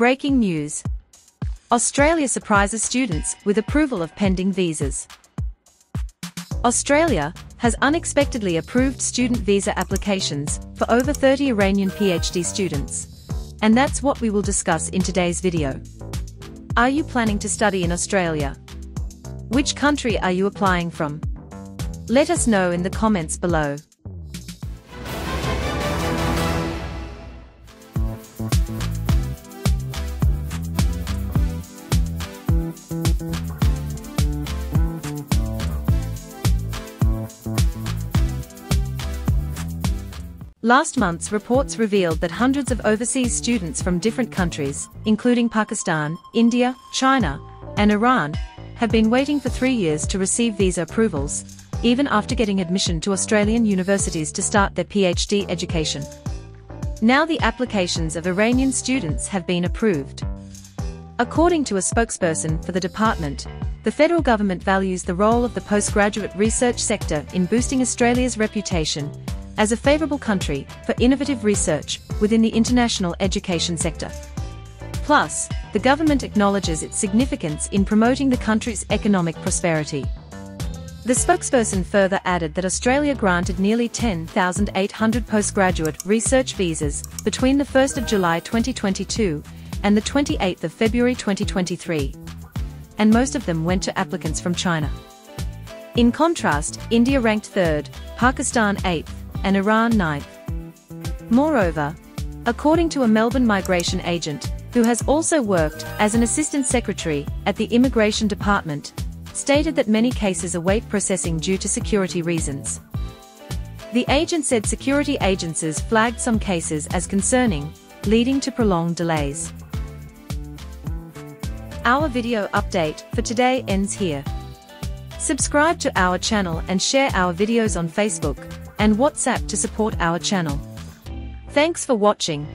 Breaking news. Australia surprises students with approval of pending visas. Australia has unexpectedly approved student visa applications for over 30 Iranian PhD students. And that's what we will discuss in today's video. Are you planning to study in Australia? Which country are you applying from? Let us know in the comments below. Last month's reports revealed that hundreds of overseas students from different countries, including Pakistan, India, China, and Iran, have been waiting for three years to receive visa approvals, even after getting admission to Australian universities to start their PhD education. Now the applications of Iranian students have been approved. According to a spokesperson for the department, the federal government values the role of the postgraduate research sector in boosting Australia's reputation as a favourable country for innovative research within the international education sector. Plus, the government acknowledges its significance in promoting the country's economic prosperity. The spokesperson further added that Australia granted nearly 10,800 postgraduate research visas between the 1st of July 2022 and the 28th of February 2023. And most of them went to applicants from China. In contrast, India ranked 3rd, Pakistan 8th, and Iran 9th. Moreover, according to a Melbourne migration agent, who has also worked as an assistant secretary at the Immigration Department, stated that many cases await processing due to security reasons. The agent said security agencies flagged some cases as concerning, leading to prolonged delays. Our video update for today ends here. Subscribe to our channel and share our videos on Facebook, and WhatsApp to support our channel. Thanks for watching.